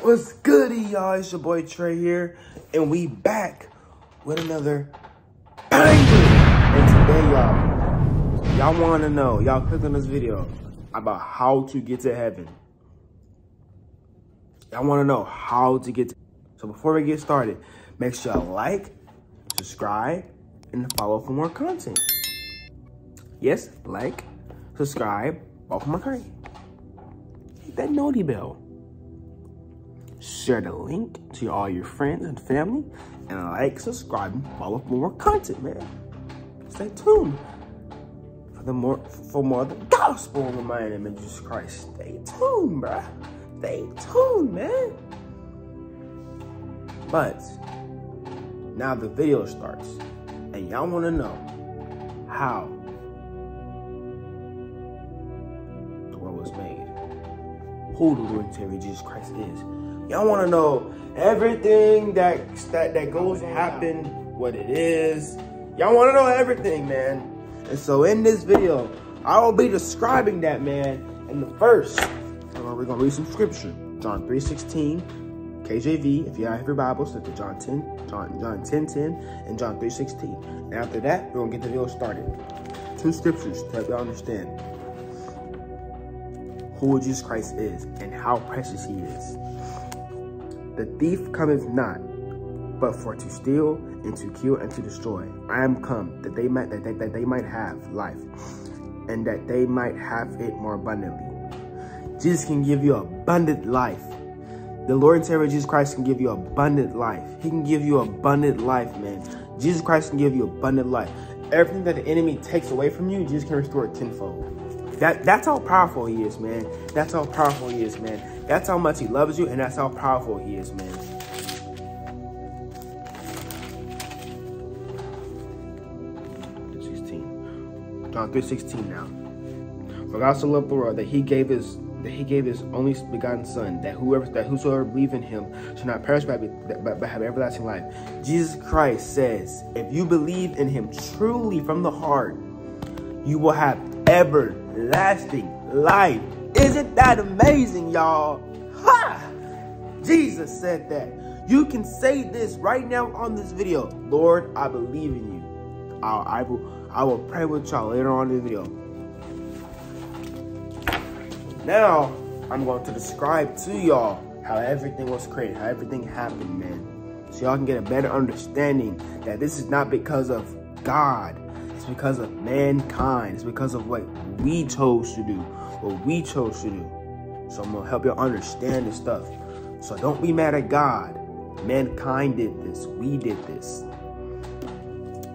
What's good, y'all? It's your boy Tre here, and we back with another banger. And today, y'all, y'all want to know, y'all click on this video about how to get to heaven. Y'all want to know how to get to So before we get started, make sure you like, subscribe, and follow for more content. Yes, like, subscribe, follow for more. Hit that noti bell share the link to all your friends and family, and like, subscribe, and follow for more content, man. Stay tuned for the more for more of the gospel in the mind of Jesus Christ. Stay tuned, bruh. Stay tuned, man. But now the video starts, and y'all want to know how the world was made, who the Lord and Savior Jesus Christ is. Y'all want to know everything that that that goes happen, what it is. Y'all want to know everything, man. And so in this video, I will be describing that, man. And the first, we're gonna read some scripture. John 3:16, KJV. If you have your Bibles, look at John 10, John John 10, 10, and John 3:16. And after that, we're gonna get the video started. Two scriptures to help you understand who Jesus Christ is and how precious he is. The thief cometh not, but for to steal and to kill and to destroy. I am come that they might that they, that they might have life, and that they might have it more abundantly. Jesus can give you abundant life. The Lord and Savior Jesus Christ can give you abundant life. He can give you abundant life, man. Jesus Christ can give you abundant life. Everything that the enemy takes away from you, Jesus can restore it tenfold. That that's how powerful he is, man. That's how powerful he is, man. That's how much he loves you, and that's how powerful he is, man. John 3 16 now. For God so loved the world that he gave his that he gave his only begotten son, that whoever that whosoever believe in him shall not perish but, but, but have everlasting life. Jesus Christ says, if you believe in him truly from the heart, you will have everlasting life. Isn't that amazing, y'all? Ha! Jesus said that. You can say this right now on this video. Lord, I believe in you. I, I will I will pray with y'all later on in the video. Now, I'm going to describe to y'all how everything was created, how everything happened, man. So y'all can get a better understanding that this is not because of God. Because of mankind. It's because of what we chose to do, what we chose to do. So I'm gonna help you understand this stuff. So don't be mad at God. Mankind did this. We did this.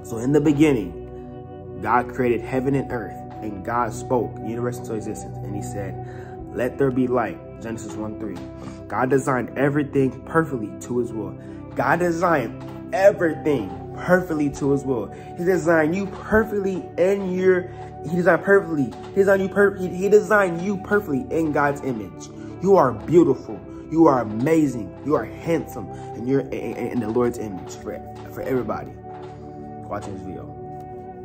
So in the beginning, God created heaven and earth, and God spoke universe into existence, and He said, "Let there be light." Genesis 1 3. God designed everything perfectly to His will. God designed everything perfectly to His will. He designed you perfectly in your he designed perfectly. He designed you per he, he designed you perfectly in God's image. You are beautiful. You are amazing. You are handsome. And you're in, the Lord's image for, for everybody watching this video.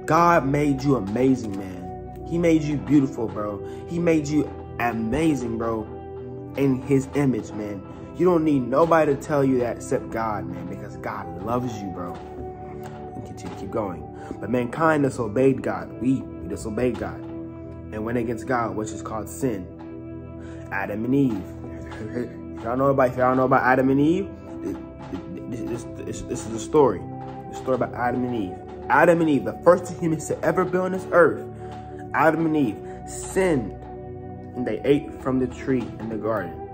God made you amazing, man. He made you beautiful, bro. He made you amazing, bro. In his image, man. You don't need nobody to tell you that except God, man, because God loves you, bro. And continue keep going. But mankind disobeyed God. We disobeyed God and went against God, which is called sin. Adam and Eve. if y'all know about if y'all know about Adam and Eve, this, this, this is a story. The story about Adam and Eve. Adam and Eve, the first humans to ever be on this earth. Adam and Eve sinned and they ate from the tree in the garden.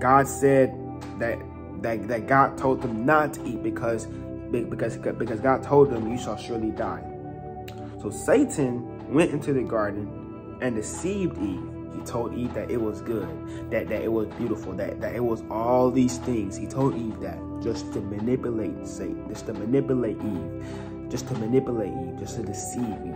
God said that that, that God told them not to eat because because because God told them you shall surely die. So Satan went into the garden and deceived Eve. He told Eve that it was good, that, that it was beautiful, that, that it was all these things. He told Eve that just to manipulate Satan, just to manipulate Eve, just to manipulate Eve, just to deceive Eve.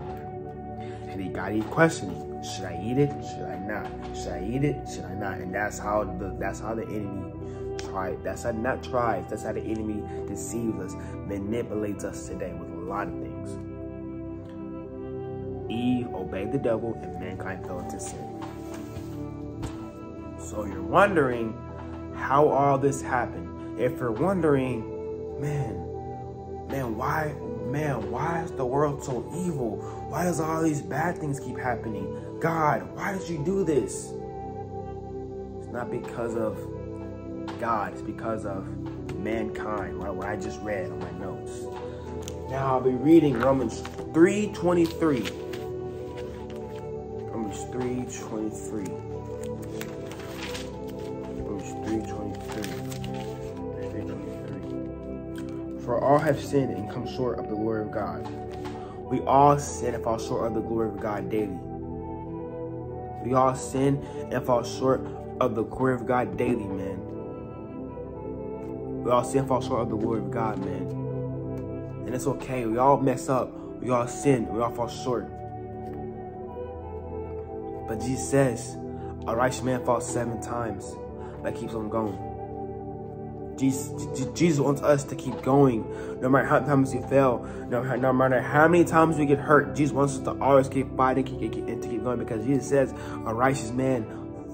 And he got Eve questioning, should I eat it? Should I not? Should I eat it? Should I not? And that's how the that's how the enemy tried. That's how not tries. That's how the enemy deceives us, manipulates us today with a lot of things. Eve obeyed the devil and mankind fell into sin. So you're wondering, how all this happened. If you're wondering, man, man, why, man, why is the world so evil? Why does all these bad things keep happening? God, why did you do this? It's not because of God, it's because of mankind? What I just read on my notes. Now I'll be reading Romans 3.23. Romans 3.23. Romans 3.23. For all have sinned and come short of the glory of God. We all sin and fall short of the glory of God daily. We all sin and fall short of the glory of God daily, man. We all sin and fall short of the glory of God, man. And it's okay. We all mess up. We all sin. We all fall short. But Jesus says, a righteous man falls seven times, but keeps on going. Jesus, Jesus wants us to keep going. No matter how many times we fail, no, no matter how many times we get hurt, Jesus wants us to always keep fighting keep, keep, and to keep going because Jesus says a righteous man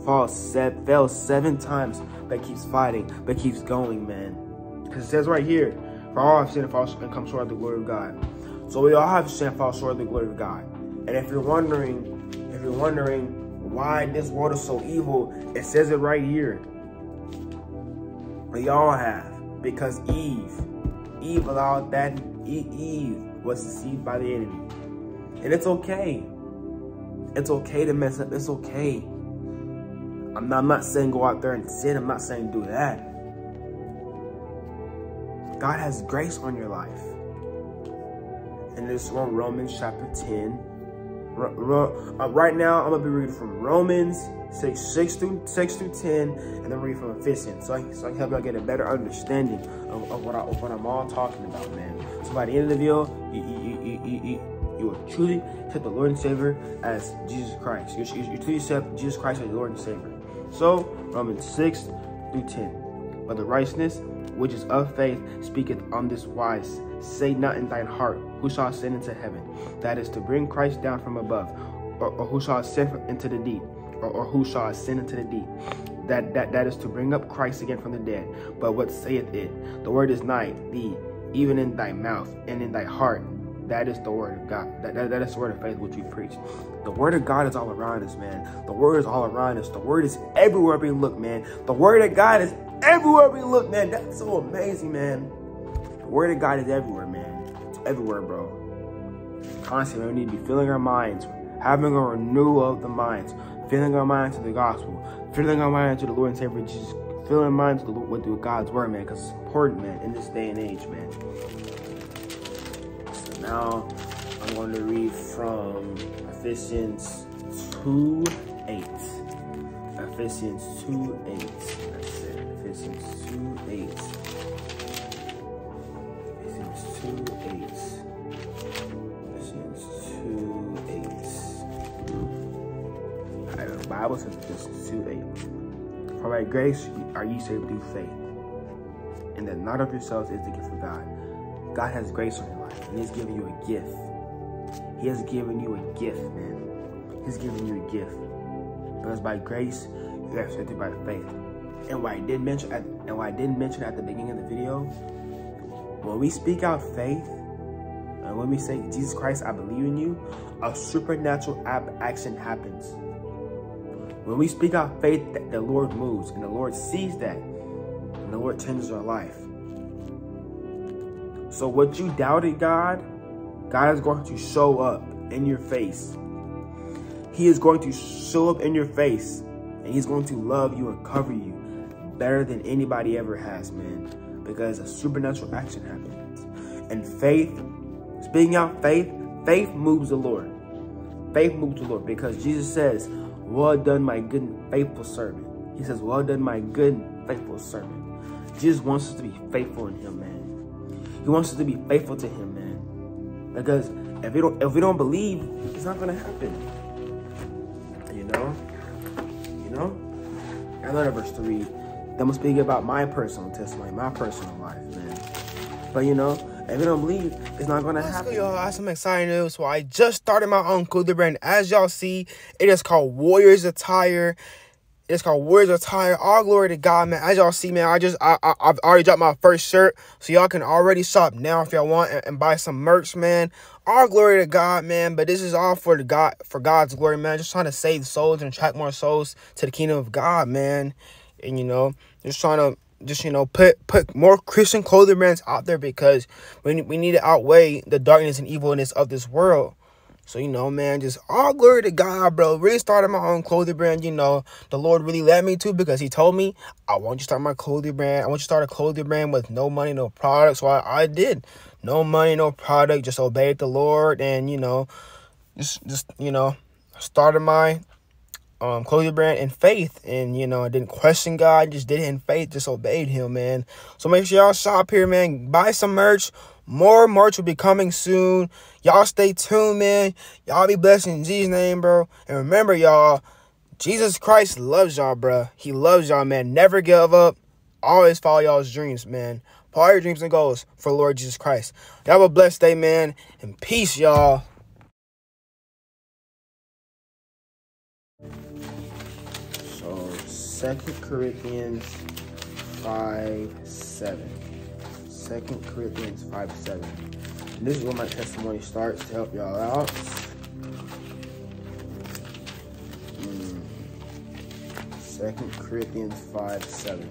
falls, seven, fails seven times, but keeps fighting, but keeps going, man. Because it says right here, for all have sinned and, fall, and come short of the glory of God. So we all have sinned and fall short of the glory of God. And if you're wondering, if you're wondering why this world is so evil, it says it right here. We all have. Because Eve, Eve allowed that, Eve was deceived by the enemy. And it's okay. It's okay to mess up. It's okay. I'm not, I'm not saying go out there and sin. I'm not saying do that. God has grace on your life. And this one, Romans chapter 10. Uh, right now, I'm to be reading from Romans 6, 6 through 6 through 10, and then read from Ephesians. So I, so I can help y'all get a better understanding of, of, what I, of what I'm all talking about, man. So by the end of the video, you, you, you, you, you, will truly accept the Lord and Savior as Jesus Christ. You, you, you truly accept Jesus Christ as your Lord and Savior. So, Romans 6 through 10. But the righteousness which is of faith speaketh on this wise. Say not in thine heart, who shall ascend into heaven? That is to bring Christ down from above. Or, or who shall ascend into the deep? Or, or who shall ascend into the deep? That, that, that is to bring up Christ again from the dead. But what saith it? The word is nigh thee, even in thy mouth and in thy heart. That is the word of God. That, that, that is the word of faith which we preach. The word of God is all around us, man. The word is all around us. The word is everywhere we look, man. The word of God is everywhere we look, man. That's so amazing, man. The word of God is everywhere, man. It's everywhere, bro. Constantly, we need to be filling our minds, having a renewal of the minds, filling our minds to the gospel, filling our minds to the Lord and Savior Jesus, filling our minds to the, with God's word, man, because it's important, man, in this day and age, man. So now, I'm going to read from Ephesians 2 8. Ephesians 2 8. Ephesians 2 8. Ephesians 2 8. Ephesians 2 8. Right, the Bible says Ephesians 2 8. For by grace are ye saved through faith, and that not of yourselves is the gift of God. God has grace on your life, and He's giving you a gift. He has given you a gift, man. He's giving you a gift. Because by grace, you are saved by faith. And what I did mention at, and what I didn't mention at the beginning of the video, when we speak out faith, and when we say, Jesus Christ, I believe in you, a supernatural action happens. When we speak out faith, the Lord moves, and the Lord sees that, and the Lord changes our life. So what you doubted God, God is going to show up in your face. He is going to show up in your face, and he's going to love you and cover you better than anybody ever has, man. Because a supernatural action happens. And faith, speaking out faith, faith moves the Lord. Faith moves the Lord because Jesus says, well done, my good and faithful servant. He says, well done, my good and faithful servant. Jesus wants us to be faithful in him, man. He wants us to be faithful to him, man. Because if we don't, if we don't believe, it's not going to happen. You know? You know? Love verse 3. I'm gonna speak about my personal testimony, my personal life, man. But you know, if you don't believe, it's not gonna happen. Y'all, I have some exciting news. So I just started my own clothing brand. As y'all see, it is called Warriors Attire. It's called Warriors Attire. All glory to God, man. As y'all see, man, I just I, I have already dropped my first shirt, so y'all can already shop now if y'all want and, and, buy some merch, man. All glory to God, man. But this is all for the God for God's glory, man. Just trying to save souls and attract more souls to the kingdom of God, man. And you know, just trying to just you know put put more Christian clothing brands out there because we we need to outweigh the darkness and evilness of this world. So, you know, man, just all glory to God, bro. Really started my own clothing brand, you know. The Lord really led me to because he told me, I want you to start my clothing brand. I want you to start a clothing brand with no money, no product. So I, I did. No money, no product. Just obeyed the Lord and, you know, just, just you know, started my um, clothing brand in faith. And, you know, I didn't question God. Just did it in faith. Just obeyed him, man. So make sure y'all shop here, man. Buy some merch. More merch will be coming soon. Y'all stay tuned, man. Y'all be blessed in Jesus' name, bro. And remember, y'all, Jesus Christ loves y'all, bro. He loves y'all, man. Never give up. Always follow y'all's dreams, man. Follow your dreams and goals for Lord Jesus Christ. Y'all have a blessed day, man. And peace, y'all. Second Corinthians 5 7. Second Corinthians 5 7. And this is where my testimony starts to help y'all out. Hmm. Second Corinthians 5 7.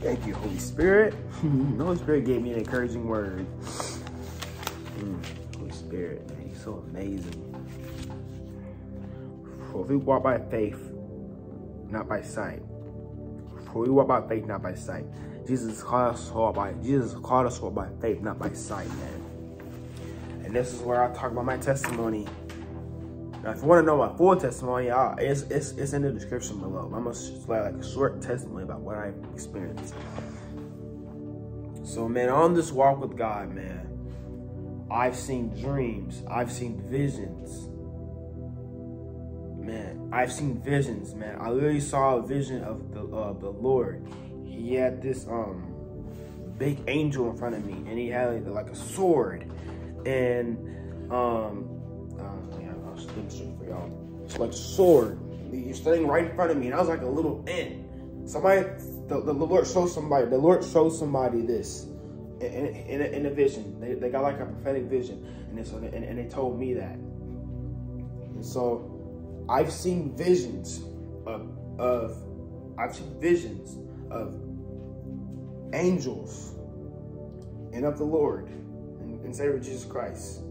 Thank you, Holy Spirit. Holy Spirit gave me an encouraging word. Mm, Holy Spirit, man, he's so amazing. For if we walk by faith, not by sight. For we walk by faith, not by sight. Jesus called us all by Jesus called us all by faith, not by sight, man. And this is where I talk about my testimony. Now, if you want to know my full testimony, i it's, it's it's in the description below. I'm gonna play like a short testimony about what I experienced. So, man, on this walk with God, man, I've seen dreams, I've seen visions. Man, I've seen visions, man. I literally saw a vision of the uh, the Lord he had this um big angel in front of me, and he had like, a sword, and um, uh, yeah, I'll demonstrate for y'all. It's like sword. He's standing right in front of me, and I was like a little ant. Somebody, the, the, Lord showed somebody. The Lord showed somebody this in, in, in, a, in a vision. They, they got like a prophetic vision, and, so and, and they told me that. And so, I've seen visions of, of I've seen visions of angels and of the Lord and, and Savior Jesus Christ.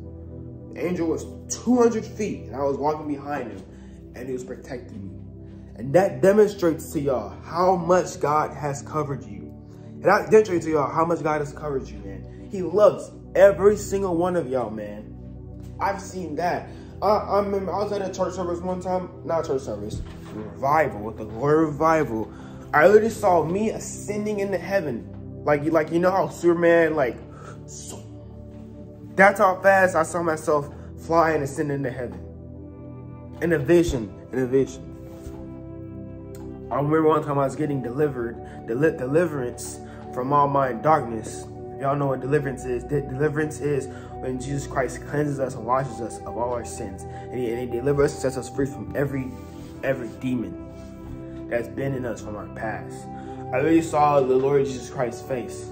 The angel was 200 feet and I was walking behind him and he was protecting me. And that demonstrates to y'all how much God has covered you. And that demonstrates to y'all how much God has covered you, man. He loves every single one of y'all, man. I've seen that. I, I remember I was at a church service one time, not church service, revival, with the glory revival. I literally saw me ascending into heaven. Like, you, like you know how Superman, like, so, that's how fast I saw myself fly and ascend into heaven. In a vision, in a vision. I remember one time I was getting delivered, del deliverance from all my darkness. Y'all know what deliverance is. De deliverance is when Jesus Christ cleanses us and washes us of all our sins. And he, and he delivers us and sets us free from every every demon that's been in us from our past. I really saw the Lord Jesus Christ's face.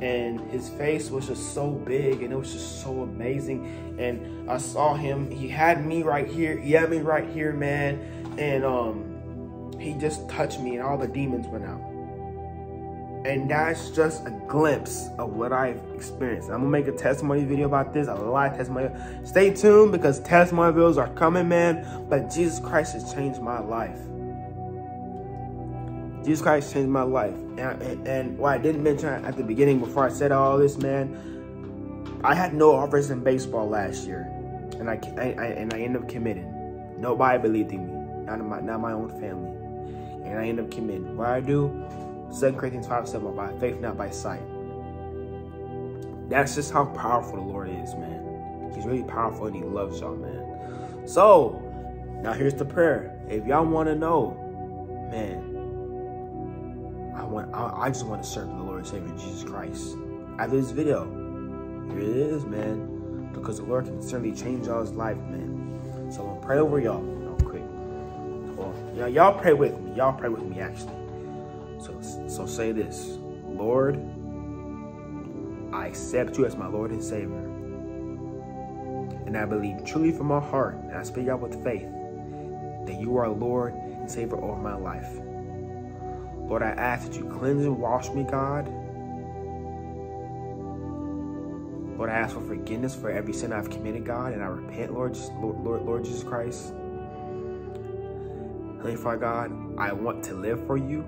And his face was just so big and it was just so amazing. And I saw him, he had me right here, he had me right here, man. And um he just touched me and all the demons went out. And that's just a glimpse of what I've experienced. I'm gonna make a testimony video about this, a lot of testimony. Stay tuned because testimony videos are coming, man. But Jesus Christ has changed my life. Jesus Christ changed my life. And, and, and, what I didn't mention at the beginning before I said all this, man, I had no offers in baseball last year. And I, I, I and I ended up committing. Nobody believed in me, not my, not my own family. And I ended up committing. What I do, 2 Corinthians 5, 7, by faith, not by sight. That's just how powerful the Lord is, man. He's really powerful and he loves y'all, man. So, now here's the prayer. If y'all want to know, man, I want, I, I just want to serve the Lord and Savior Jesus Christ. After this video, here it is, man. Because the Lord can certainly change y'all's life, man. So I'm gonna pray over y'all real quick. Know, y'all pray with me. Y'all pray with me, actually. So, so say this. Lord, I accept you as my Lord and Savior. And I believe truly from my heart, and I speak out with faith, that you are Lord and Savior over my life. Lord, I ask that you cleanse and wash me, God. Lord, I ask for forgiveness for every sin I've committed, God, and I repent, Lord, Lord, Lord, Lord Jesus Christ. Heavenly Father God, I want to live for you,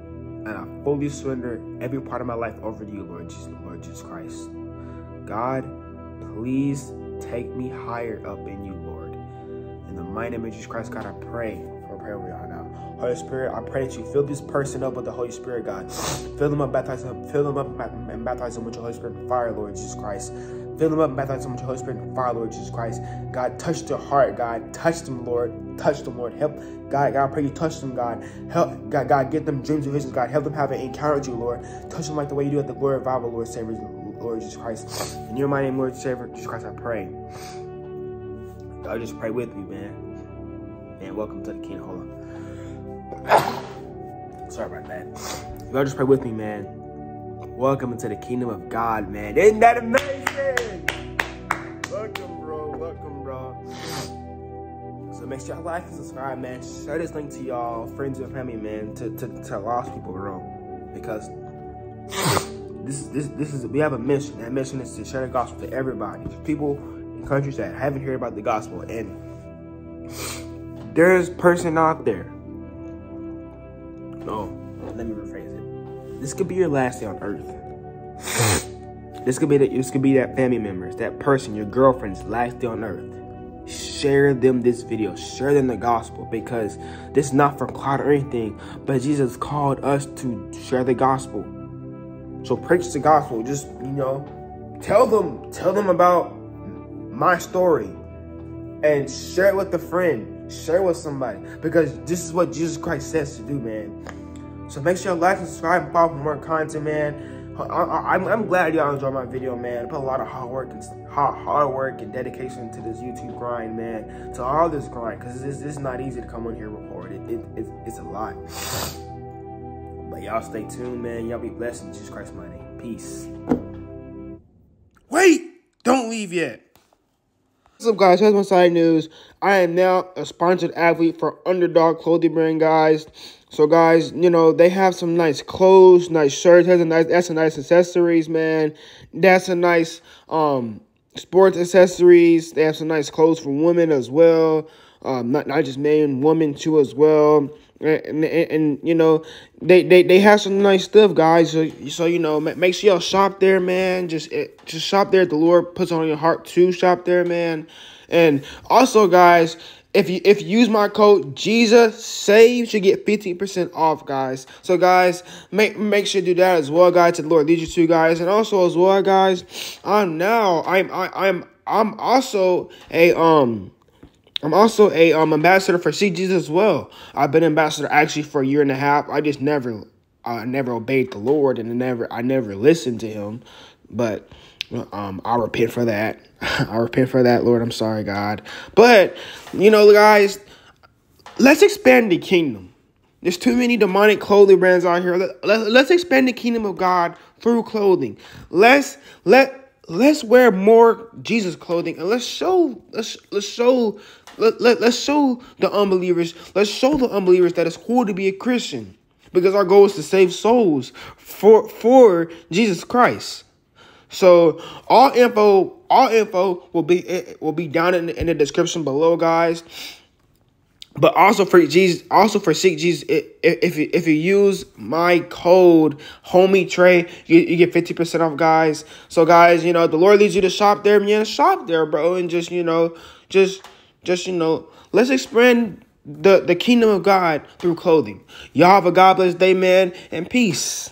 and I fully surrender every part of my life over to you, Lord Jesus, Lord Jesus Christ. God, please take me higher up in you, Lord. In the mighty name of Jesus Christ, God, I pray for prayer over y'all now. Holy Spirit, I pray that you fill this person up with the Holy Spirit, God. Fill them up, baptize them, fill them up and baptize them with your Holy Spirit fire, Lord Jesus Christ. Fill them up baptize them with your Holy Spirit and Lord Jesus Christ. God, touch their heart, God. Touch them, Lord. Touch them, Lord. Help, God. God, I pray you touch them, God. Help, God. God, get them dreams and visions, God. Help them have an encounter with you, Lord. Touch them like the way you do at the Glory Revival, Lord, Savior, Lord Jesus Christ. In your mighty name, Lord Savior, Jesus Christ, I pray. God, just pray with me, man. Man, welcome to the King. Hold on. Sorry about that. Y'all just pray with me, man. Welcome into the kingdom of God, man. Isn't that amazing? Welcome, bro. Welcome, bro. So make sure y'all like and subscribe, man. Share this link to y'all friends and family, man, to, to, to lost people, bro. Because this this this is we have a mission. That mission is to share the gospel to everybody. People in countries that haven't heard about the gospel, and there's person out there This could be your last day on earth. this could be that this could be that family members, that person, your girlfriend's last day on earth. Share them this video, share them the gospel because this is not for cloud or anything, but Jesus called us to share the gospel. So preach the gospel. Just you know, tell them, tell them about my story, and share it with a friend share with somebody because this is what Jesus Christ says to do, man. So make sure you like and subscribe and follow for more content, man. I, am glad y'all enjoyed my video, man. I put a lot of hard work and hard, hard work and dedication to this YouTube grind, man. To all this grind, because this, this is not easy to come on here and record. It, it, it, it's a lot. But y'all stay tuned, man. Y'all be blessed in Jesus Christ's mighty name. Peace. Wait! Don't leave yet. What's up, guys? Here's my side news. I am now a sponsored athlete for Underdog Clothing Brand, guys. So, guys, you know, they have some nice clothes, nice shirts. Has a nice, that's some nice accessories, man. That's a nice um sports accessories. They have some nice clothes for women as well. Um, not not just men, women too as well. And, and, and, you know they, they they have some nice stuff guys. So, so you know make sure y'all shop there man. Just eh, just shop there. The lord puts on your heart to shop there man. And also guys if you if you use my code jesus save you get 15% off guys. So guys make make sure to do that as well guys to the lord lead you to guys. And also as well guys i'm now i'm I, i'm i'm also a um I'm also a um ambassador for Jesus as well. I've been ambassador actually for a year and a half. I just never I never obeyed the Lord and I never I never listened to him. But um I repent for that. I repent for that, Lord. I'm sorry, God. But you know, guys, let's expand the kingdom. There's too many demonic clothing brands out here. Let, let, let's expand the kingdom of God through clothing. Let's let let's wear more Jesus clothing and let's show let's let's show let, let, let's show the unbelievers let's show the unbelievers that it's cool to be a Christian because our goal is to save souls for for Jesus Christ. So all info all info will be eh, will be down in, in the description below guys. But also for Jesus, also for Seek Jesus, if you, if you use my code Homie Tre, you, you get fifty percent off, guys. So guys, you know the Lord leads you to shop there, man. Shop there, bro, and just you know, just just you know, let's expand the the kingdom of God through clothing. Y'all have a God bless day, man, and peace.